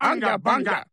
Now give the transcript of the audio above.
Anga Banga.